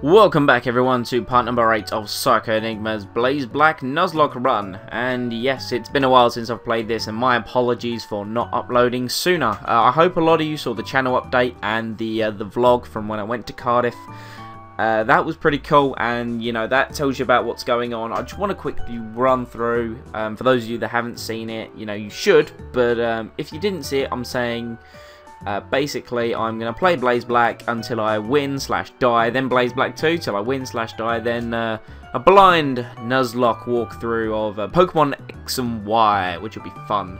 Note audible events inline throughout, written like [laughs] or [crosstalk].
Welcome back everyone to part number 8 of Psycho Enigma's Blaze Black Nuzlocke run. And yes, it's been a while since I've played this and my apologies for not uploading sooner. Uh, I hope a lot of you saw the channel update and the, uh, the vlog from when I went to Cardiff. Uh, that was pretty cool and you know that tells you about what's going on. I just want to quickly run through, um, for those of you that haven't seen it, you know you should, but um, if you didn't see it I'm saying uh, basically, I'm going to play Blaze Black until I win slash die, then Blaze Black 2 till I win slash die, then uh, a blind Nuzlocke walkthrough of uh, Pokemon X and Y, which will be fun.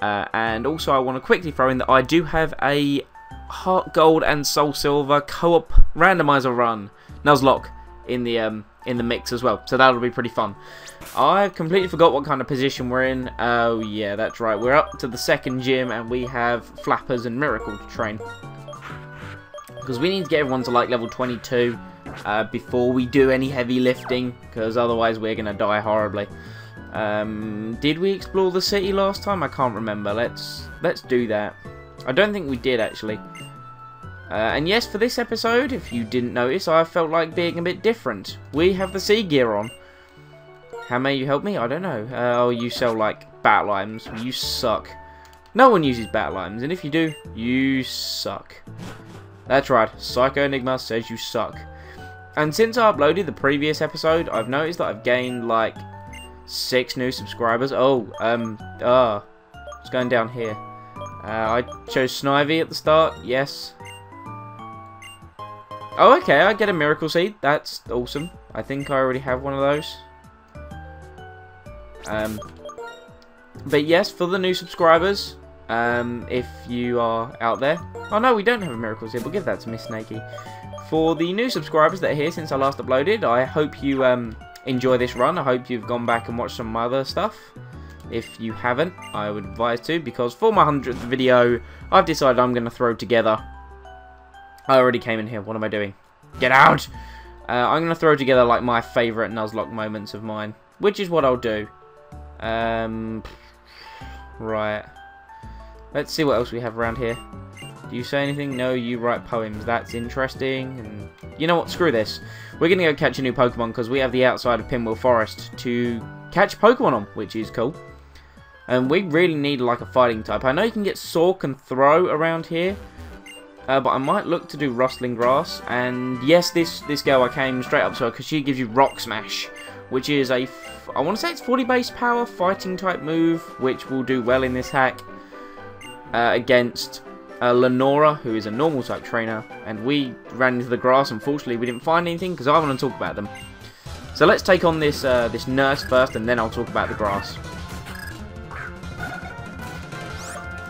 Uh, and also, I want to quickly throw in that I do have a Heart Gold and Soul Silver co-op randomizer run Nuzlocke in the um, in the mix as well, so that'll be pretty fun. I completely forgot what kind of position we're in. Oh, yeah, that's right. We're up to the second gym, and we have Flappers and Miracle to train. Because we need to get everyone to, like, level 22 uh, before we do any heavy lifting, because otherwise we're going to die horribly. Um, did we explore the city last time? I can't remember. Let's let's do that. I don't think we did, actually. Uh, and yes, for this episode, if you didn't notice, I felt like being a bit different. We have the C-Gear on. How may you help me? I don't know. Uh, oh, you sell, like, bat limes. You suck. No one uses bat limes, and if you do, you suck. That's right, Psycho Enigma says you suck. And since I uploaded the previous episode, I've noticed that I've gained, like, six new subscribers. Oh, um, ah, uh, it's going down here. Uh, I chose Snivy at the start, yes. Oh, okay, I get a Miracle Seed. That's awesome. I think I already have one of those. Um, but yes, for the new subscribers, um, if you are out there. Oh no, we don't have a Miracle Seed. We'll give that to Miss Snakey. For the new subscribers that are here since I last uploaded, I hope you um, enjoy this run. I hope you've gone back and watched some other stuff. If you haven't, I would advise to, because for my 100th video, I've decided I'm going to throw together... I already came in here. What am I doing? Get out! Uh, I'm going to throw together like my favourite Nuzlocke moments of mine, which is what I'll do. Um, right. Let's see what else we have around here. Do you say anything? No, you write poems. That's interesting. And you know what? Screw this. We're going to go catch a new Pokemon because we have the outside of Pinwheel Forest to catch Pokemon on, which is cool. And we really need like a fighting type. I know you can get Sawk and Throh around here. Uh, but I might look to do Rustling Grass. And yes, this, this girl, I came straight up to her because she gives you Rock Smash which is a, I want to say it's 40 base power fighting type move, which will do well in this hack uh, against uh, Lenora, who is a normal type trainer, and we ran into the grass. Unfortunately, we didn't find anything because I want to talk about them. So let's take on this uh, this nurse first, and then I'll talk about the grass.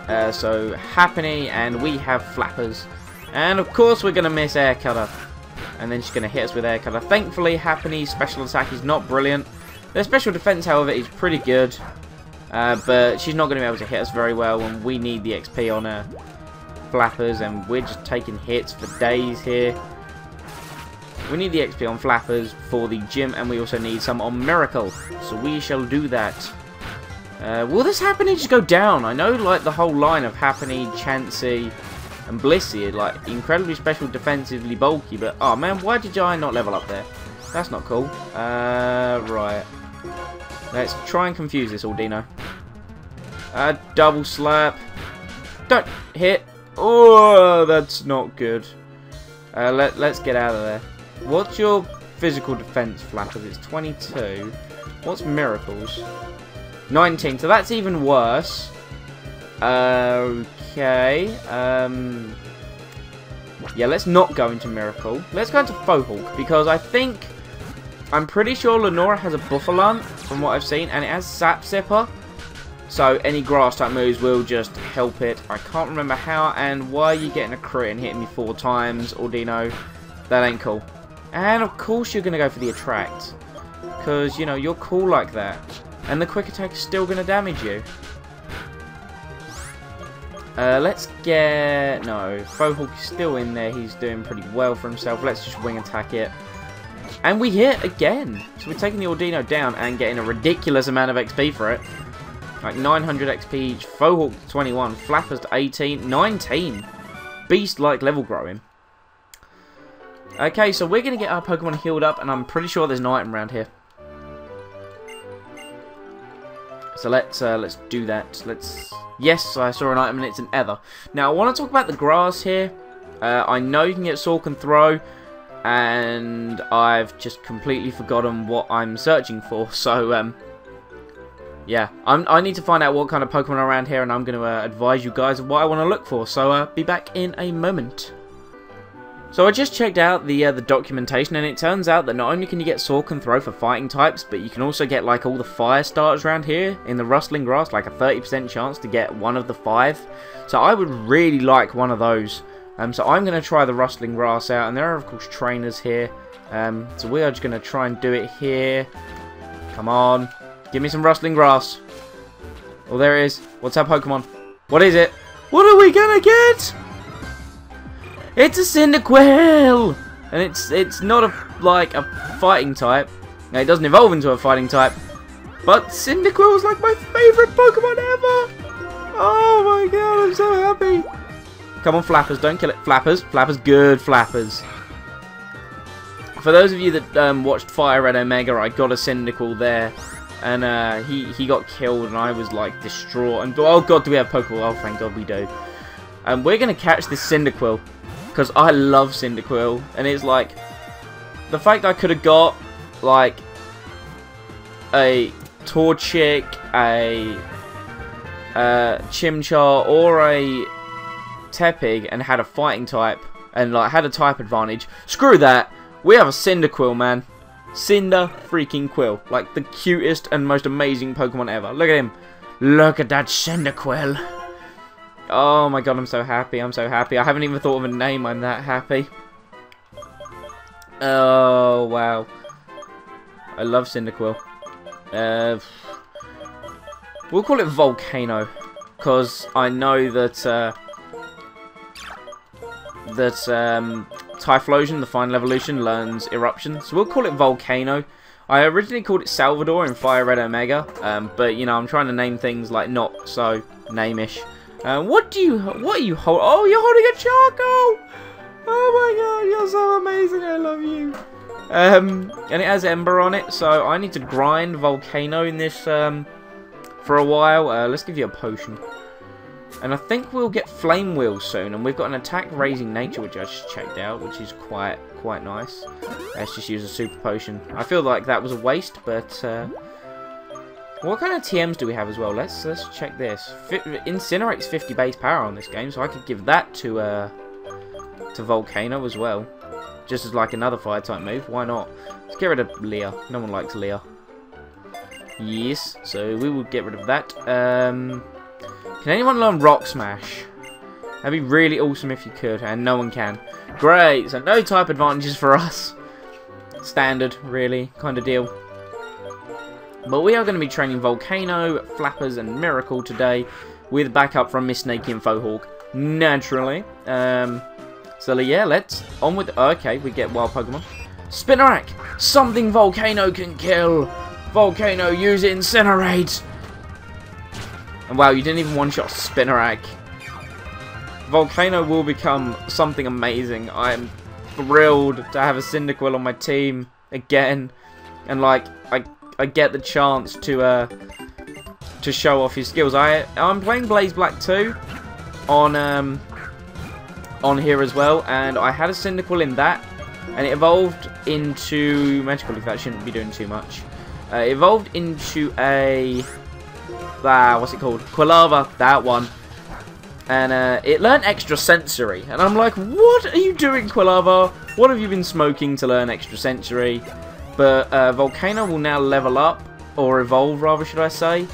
Uh, so Happiny, and we have Flappers, and of course we're going to miss Air Cutter and then she's going to hit us with air cutter. Thankfully, Happiny's special attack is not brilliant. Their special defense, however, is pretty good, uh, but she's not going to be able to hit us very well, and we need the XP on her flappers, and we're just taking hits for days here. We need the XP on Flappers for the gym, and we also need some on Miracle, so we shall do that. Uh, will this Happiny just go down? I know, like, the whole line of Happiny, Chansey, and Blissey like incredibly special defensively bulky, but oh man, why did I not level up there? That's not cool. Uh, right. Let's try and confuse this Audino. Uh, double slap. Don't hit. Oh, that's not good. Uh, let, let's get out of there. What's your physical defense, Flappers? It's 22. What's Miracles? 19. So that's even worse. Okay. Um, yeah, let's not go into Miracle. Let's go into Fohawk because I think... I'm pretty sure Lenora has a Bouffalant from what I've seen and it has Sap Sipper. So any grass type moves will just help it. I can't remember how and why are you getting a crit and hitting me four times, Audino. That ain't cool. And of course you're going to go for the Attract. Because, you know, you're cool like that. And the Quick Attack is still going to damage you. Uh, let's get... No, Fohawk is still in there. He's doing pretty well for himself. Let's just wing attack it. And we hit again. So we're taking the Audino down and getting a ridiculous amount of XP for it. Like 900 XP each. Fohawk 21. Flappers to 18. 19. Beast-like level growing. Okay, so we're going to get our Pokemon healed up, and I'm pretty sure there's an item around here. So let's uh, let's do that. Let's. Yes, I saw an item and it's an Ether. Now I want to talk about the grass here. Uh, I know you can get Sawk and Throh, and I've just completely forgotten what I'm searching for. [laughs] So um, yeah, I'm, i need to find out what kind of Pokemon are around here, and I'm going to uh, advise you guys of what I want to look for. So uh, be back in a moment. So I just checked out the uh, the documentation and it turns out that not only can you get Sawk and Throh for fighting types, but you can also get like all the fire starters around here in the Rustling Grass, like a 30% chance to get one of the five. So I would really like one of those. Um, so I'm going to try the Rustling Grass out and there are of course trainers here. Um, so we are just going to try and do it here. Come on, give me some Rustling Grass. Oh there it is. What's that Pokemon? What is it? What are we going to get? It's a Cyndaquil! And it's it's not a like a fighting type. Now, it doesn't evolve into a fighting type. But Cyndaquil is like my favourite Pokemon ever! Oh my god, I'm so happy! Come on, Flappers, don't kill it. Flappers, Flappers, good Flappers. For those of you that um, watched Fire Red Omega, I got a Cyndaquil there. And uh, he, he got killed and I was like distraught. And oh god, do we have Pokeball? Oh, thank god we do. And we're going to catch this Cyndaquil because I love Cyndaquil, and it's like the fact I could have got like a Torchic, a uh, Chimchar, or a Tepig, and had a fighting type, and like had a type advantage. Screw that. We have a Cyndaquil, man. Cinder freaking Quill. Like the cutest and most amazing Pokemon ever. Look at him. Look at that Cyndaquil. Oh my god, I'm so happy. I'm so happy. I haven't even thought of a name. I'm that happy. Oh, wow. I love Cyndaquil. Uh, we'll call it Volcano. Because I know that... Uh, that um, Typhlosion, the final evolution, learns Eruption. So we'll call it Volcano. I originally called it Salvador in Fire Red Omega. Um, but, you know, I'm trying to name things like not so name-ish. Uh, what do you, what are you holding? Oh, you're holding a charcoal! Oh my god, you're so amazing, I love you. Um, and it has Ember on it, so I need to grind Volcano in this, um, for a while. Uh, let's give you a potion. And I think we'll get Flame Wheel soon, and we've got an attack raising nature, which I just checked out, which is quite, quite nice. Let's just use a super potion. I feel like that was a waste, but, uh, what kind of TMs do we have as well? Let's let's check this. Incinerate's 50 base power on this game, so I could give that to uh, to Volcano as well. Just as like another fire type move. Why not? Let's get rid of Leer. No one likes Leer. Yes, so we will get rid of that. Um, can anyone learn Rock Smash? That'd be really awesome if you could, and no one can. Great, so no type advantages for us. Standard, really, kind of deal. But we are going to be training Volcano, Flappers, and Miracle today with backup from Miss Snakey and Fohawk, naturally. Um, so yeah, let's on with... Okay, we get wild Pokemon. Spinarak! Something Volcano can kill! Volcano, use Incinerate! And wow, you didn't even one-shot Spinarak. Volcano will become something amazing. I am thrilled to have a Cyndaquil on my team again. And like, I I get the chance to uh, to show off his skills. I I'm playing Blaze Black 2 on um, on here as well, and I had a Cyndaquil in that, and it evolved into Magical Leaf. That shouldn't be doing too much. Uh, evolved into a ah, what's it called? Quilava, that one. And uh, it learned extra sensory, and I'm like, what are you doing, Quilava? What have you been smoking to learn extra sensory? But uh, Volcano will now level up, or evolve rather should I say,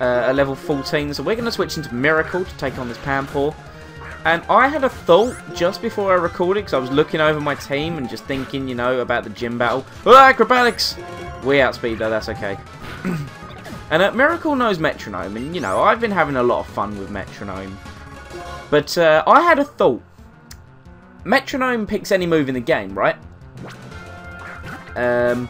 uh, at level 14. So we're going to switch into Miracle to take on this Panpour. And I had a thought just before I recorded, because I was looking over my team and just thinking, you know, about the gym battle. Oh, acrobatics! We outspeed though, that's okay. [clears throat] and uh, Miracle knows Metronome, and you know, I've been having a lot of fun with Metronome. But uh, I had a thought. Metronome picks any move in the game, right? Um,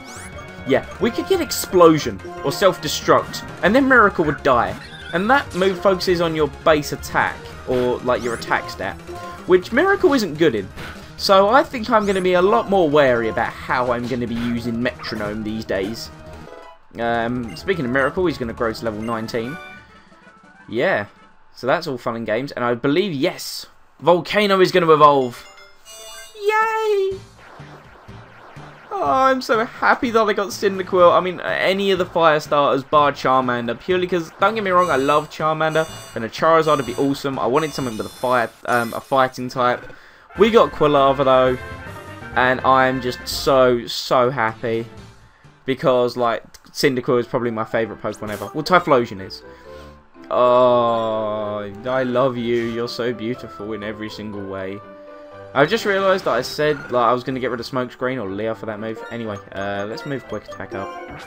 yeah, we could get Explosion or Self-Destruct, and then Miracle would die. And that move focuses on your base attack, or like your attack stat, which Miracle isn't good in. So I think I'm going to be a lot more wary about how I'm going to be using Metronome these days. Um, speaking of Miracle, he's going to grow to level 19. Yeah, so that's all fun and games. And I believe, yes, Volcano is going to evolve. Yay! Oh, I'm so happy that I got Cyndaquil. I mean, any of the fire starters bar Charmander. Purely because, don't get me wrong, I love Charmander. And a Charizard would be awesome. I wanted something with a fire, um, a fighting type. We got Quilava though. And I'm just so, so happy. Because, like, Cyndaquil is probably my favourite Pokemon ever. Well, Typhlosion is. Oh, I love you. You're so beautiful in every single way. I just realised that I said like I was going to get rid of Smokescreen or Leer for that move. Anyway, uh, let's move Quick Attack up.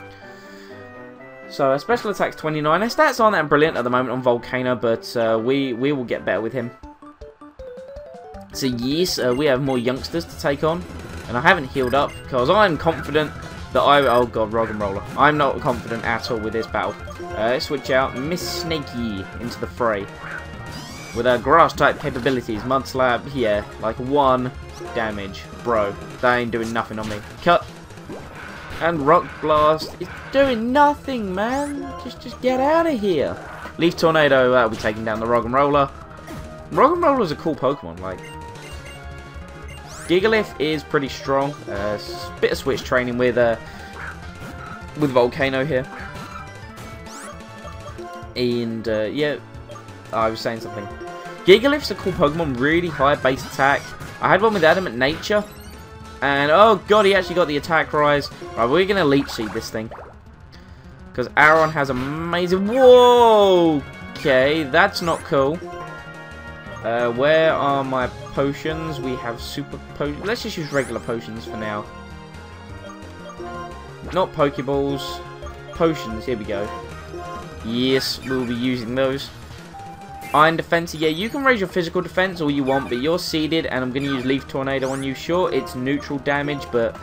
So, uh, Special Attack's 29. His stats aren't that brilliant at the moment on Volcano, but uh, we, we will get better with him. So, yes, uh, we have more youngsters to take on. And I haven't healed up because I'm confident that I... Oh, God, Rock and Roller. I'm not confident at all with this battle. Uh, let's switch out Miss Snaky into the fray. With our grass-type capabilities, Mudslap, yeah, like one damage. Bro, that ain't doing nothing on me. Cut. And Rock Blast is doing nothing, man. Just just get out of here. Leaf Tornado, that'll be taking down the Roggenrola. Roggenrola is a cool Pokemon, like. Gigalith is pretty strong. Uh, bit of switch training with uh, with Volcano here. And uh, yeah, I was saying something. Gigalith's a cool Pokemon, really high base attack. I had one with Adamant Nature. And, oh god, he actually got the attack rise. Right, we're going to Leech Seed this thing. Because Aron has amazing... Whoa! Okay, that's not cool. Uh, where are my potions? We have super potions. Let's just use regular potions for now. Not Pokeballs. Potions, here we go. Yes, we'll be using those. Iron Defense. Yeah, you can raise your physical defense all you want, but you're seeded, and I'm going to use Leaf Tornado on you. Sure, it's neutral damage, but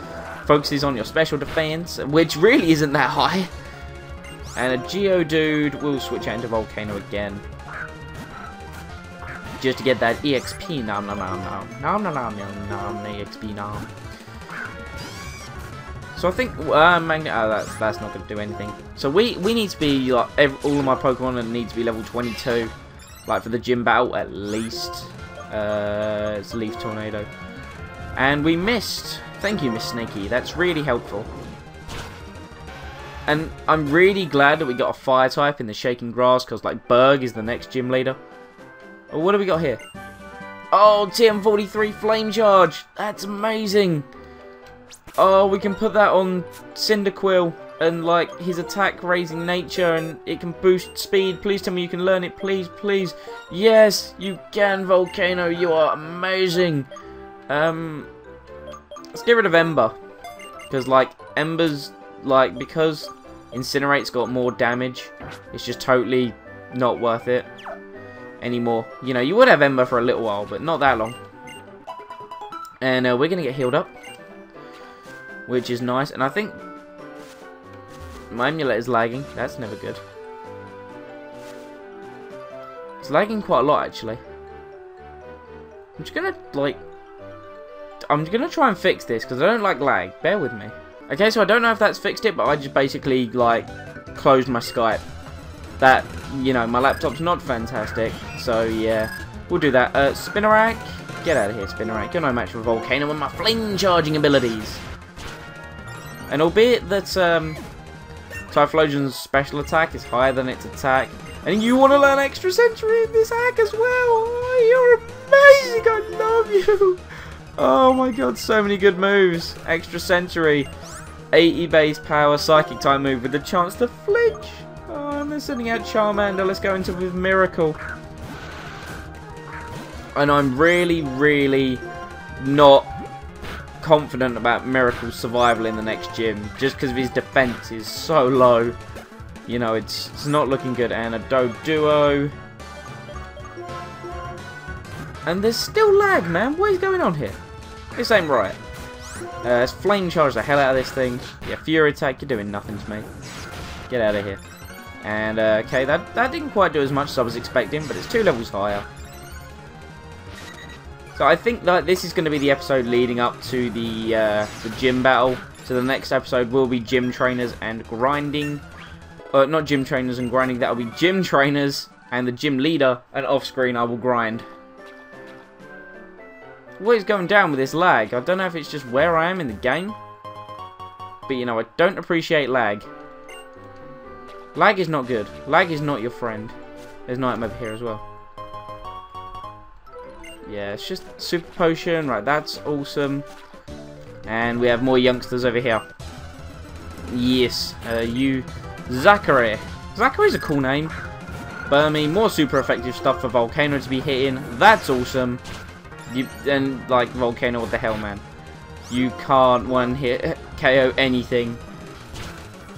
focuses on your special defense, which really isn't that high. And a Geodude will switch out into Volcano again. Just to get that EXP nom nom nom nom. Nom nom nom nom nom EXP nom. So I think uh, Magnet. Oh, uh, that's that's not going to do anything. So we we need to be like every, all of my Pokemon need to be level 22. Like for the gym battle, at least. Uh, it's Leaf Tornado. And we missed. Thank you, Miss Snaky. That's really helpful. And I'm really glad that we got a fire type in the Shaking Grass because like Burgh is the next gym leader. Oh, what do we got here? Oh, TM43 Flame Charge. That's amazing. Oh, we can put that on Cyndaquil and like his attack raising nature and it can boost speed. Please tell me you can learn it. Please, please. Yes, you can, Volcano. You are amazing. Um, let's get rid of Ember. Because like Ember's like because Incinerate's got more damage. It's just totally not worth it anymore. You know, you would have Ember for a little while, but not that long. And uh, we're going to get healed up. Which is nice. And I think my emulator is lagging. That's never good. It's lagging quite a lot, actually. I'm just gonna, like... I'm gonna try and fix this, because I don't like lag. Bear with me. Okay, so I don't know if that's fixed it, but I just basically, like, closed my Skype. That, you know, my laptop's not fantastic, so yeah. We'll do that. Uh, Spinarak? Get out of here, Spinarak. You're no match for Volcano with my flame charging abilities. And albeit that, um, Typhlosion's special attack is higher than its attack. And you want to learn Extra Sensory in this hack as well. Oh, you're amazing. I love you. Oh my god, so many good moves. Extra Sensory. 80 base power, Psychic type move with the chance to flinch. Oh, and they're sending out Charmander. Let's go into with Miracle. And I'm really, really not confident about Miracle's survival in the next gym, just because his defense is so low. You know, it's, it's not looking good. And a Doduo. And there's still lag, man. What is going on here? This ain't right. Uh, let's flame charge the hell out of this thing. Yeah, Fury attack, you're doing nothing to me. Get out of here. And, uh, okay, that, that didn't quite do as much as I was expecting, but it's two levels higher. So I think that this is going to be the episode leading up to the uh, the gym battle. So the next episode will be gym trainers and grinding. Uh, not gym trainers and grinding. That will be gym trainers and the gym leader. And off screen I will grind. What is going down with this lag? I don't know if it's just where I am in the game. But you know, I don't appreciate lag. Lag is not good. Lag is not your friend. There's an item over here as well. Yeah, it's just super potion. Right, that's awesome. And we have more youngsters over here. Yes, uh, you, Zachary. Zachary's a cool name. Burmy, more super effective stuff for Volcano to be hitting. That's awesome. You and like Volcano, what the hell, man? You can't one hit [laughs] KO anything.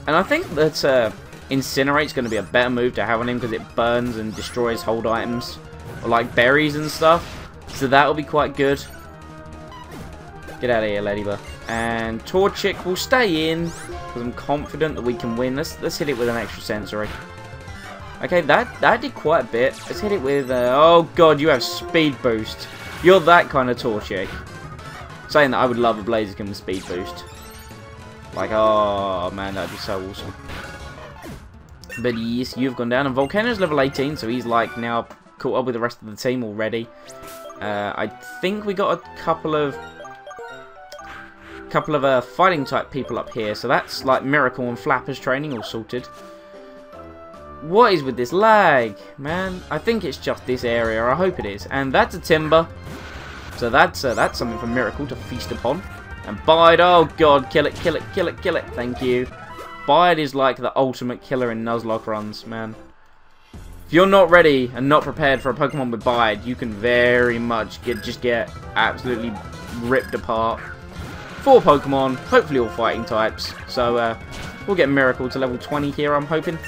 And I think that uh, Incinerate's going to be a better move to have on him because it burns and destroys hold items, or like berries and stuff. So that'll be quite good. Get out of here, Ladybug. And Torchic will stay in because I'm confident that we can win. Let's let's hit it with an extra sensory. Okay, that that did quite a bit. Let's hit it with. Uh, oh God, you have speed boost. You're that kind of Torchic. Saying that I would love a Blaziken with speed boost. Like, oh man, that'd be so awesome. But yes, you've gone down. And Volcano's level 18, so he's like now caught up with the rest of the team already. Uh, I think we got a couple of couple of uh, fighting type people up here, so that's like Miracle and Flappers training all sorted. What is with this lag, man? I think it's just this area. I hope it is. And that's a Timburr. So that's uh, that's something for Miracle to feast upon. And Bide, oh god, kill it, kill it, kill it, kill it. Thank you. Bide is like the ultimate killer in Nuzlocke runs, man. You're not ready and not prepared for a Pokemon with Bide, you can very much get just get absolutely ripped apart. Four Pokemon, hopefully all fighting types. So uh, we'll get Miracle to level 20 here, I'm hoping.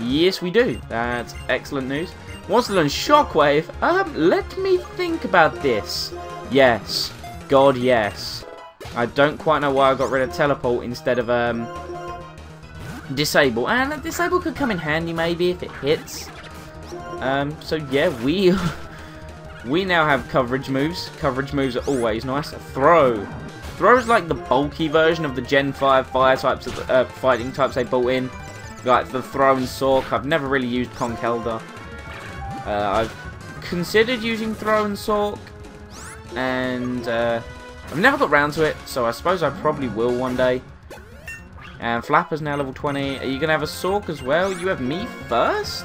Yes, we do. That's excellent news. Wants to learn Shockwave? Um, let me think about this. Yes. God, yes. I don't quite know why I got rid of Teleport instead of um, Disable. And Disable could come in handy maybe if it hits. Um, so yeah, we [laughs] we now have coverage moves. Coverage moves are always nice. Throh. Throh is like the bulky version of the Gen 5 fire types, of, uh, fighting types they brought in. Like the Throh and Sawk. I've never really used Conkeldurr. Uh, I've considered using Throh and Sawk. And uh, I've never got round to it, so I suppose I probably will one day. And Flapper's now level 20. Are you going to have a Sawk as well? You have me first?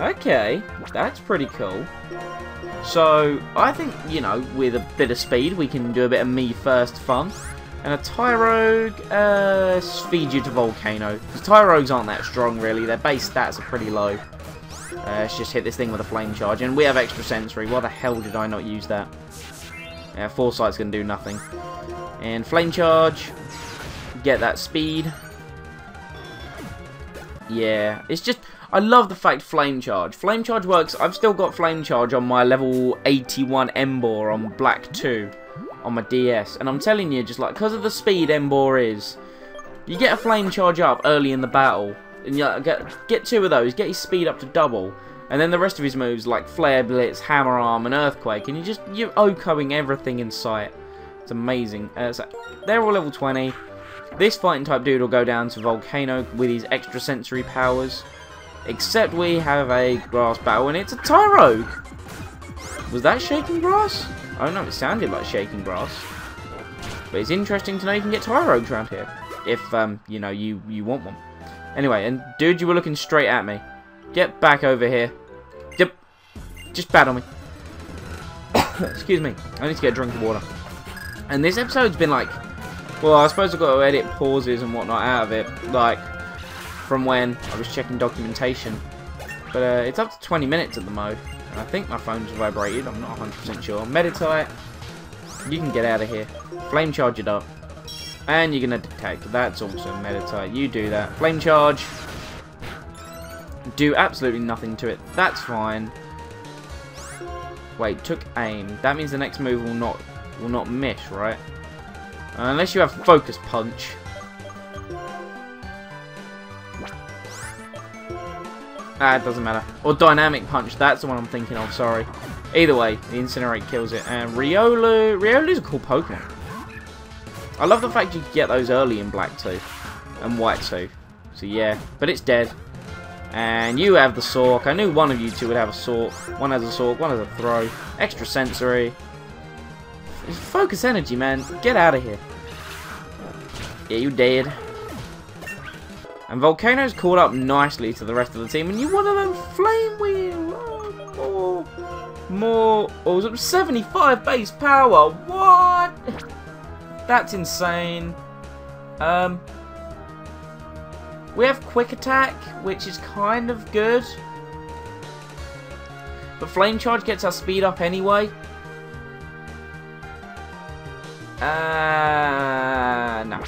Okay, that's pretty cool. So, I think, you know, with a bit of speed, we can do a bit of me first fun. And a Tyrogue, uh, to Volcano. Because Tyrogues aren't that strong, really. Their base stats are pretty low. Uh, let's just hit this thing with a Flame Charge. And we have Extra Sensory. Why the hell did I not use that? Yeah, Foresight's going to do nothing. And Flame Charge. Get that speed. Yeah, it's just... I love the fact Flame Charge. Flame Charge works. I've still got Flame Charge on my level 81 Emboar on Black 2 on my DS. And I'm telling you, just like, because of the speed Emboar is, you get a Flame Charge up early in the battle. And you get, get two of those, get his speed up to double. And then the rest of his moves, like Flare Blitz, Hammer Arm, and Earthquake. And you just, you're OHKOing everything in sight. It's amazing. Uh, so they're all level 20. This fighting type dude will go down to Volcano with his extra sensory powers. Except we have a grass battle and it's a Tyrogue. Was that shaking grass? I don't know, it sounded like shaking grass. But it's interesting to know you can get Tyrogues around here. If, um, you know, you, you want one. Anyway, and dude, you were looking straight at me. Get back over here. Yep. Just battle me. [coughs] Excuse me. I need to get a drink of water. And this episode's been like... Well, I suppose I've got to edit pauses and whatnot out of it. Like, from when I was checking documentation. But uh, it's up to 20 minutes at the mode. And I think my phone's vibrated. I'm not 100% sure. Meditite. You can get out of here. Flame charge it up. And you're going to detect. That's awesome, Meditite. You do that. Flame charge. Do absolutely nothing to it. That's fine. Wait, took aim. That means the next move will not will not miss, right? Unless you have focus punch. Ah, it doesn't matter. Or Dynamic Punch, that's the one I'm thinking of, sorry. Either way, the Incinerate kills it. And Riolu... Riolu's a cool Pokemon. I love the fact you get those early in Black 2. And White 2. So yeah, but it's dead. And you have the Sawk. I knew one of you two would have a Sawk. One has a Sawk, one has a Throh. Extra Sensory. Focus energy, man. Get out of here. Yeah, you dead. And Volcano's caught up nicely to the rest of the team. And you want of them Flame Wheel. Oh, more. More. Oh, was it 75 base power? What? That's insane. Um, we have Quick Attack, which is kind of good. But Flame Charge gets our speed up anyway. Uh, no.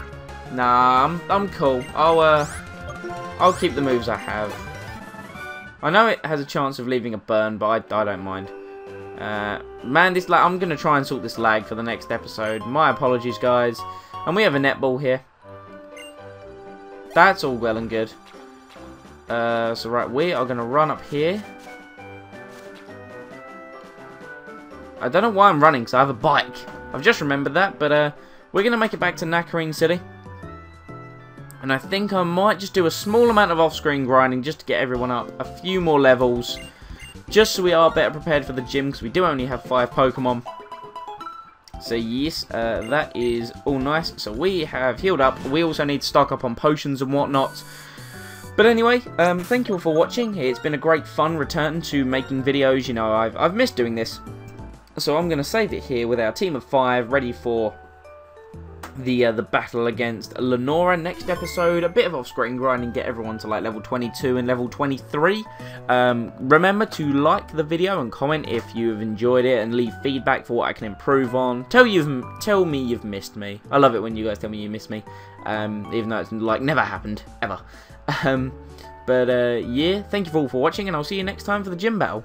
Nah, I'm, I'm cool. I'll, uh, I'll keep the moves I have. I know it has a chance of leaving a burn, but I, I don't mind. Uh, man, this lag, I'm going to try and sort this lag for the next episode. My apologies, guys. And we have a netball here. That's all well and good. Uh, so right, we are going to run up here. I don't know why I'm running, because I have a bike. I've just remembered that, but uh, we're going to make it back to Nacrene City. And I think I might just do a small amount of off-screen grinding just to get everyone up a few more levels. Just so we are better prepared for the gym, because we do only have five Pokemon. So yes, uh, that is all nice. So we have healed up. We also need to stock up on potions and whatnot. But anyway, um, thank you all for watching. It's been a great fun return to making videos. You know, I've, I've missed doing this. So I'm going to save it here with our team of five ready for the uh, the battle against Lenora next episode. A bit of off-screen grinding, get everyone to like level 22 and level 23. Um, remember to like the video and comment if you've enjoyed it and leave feedback for what I can improve on. Tell you tell me you've missed me. I love it when you guys tell me you miss me, um, even though it's like never happened ever. [laughs] Um, but uh, yeah, thank you all for watching, and I'll see you next time for the gym battle.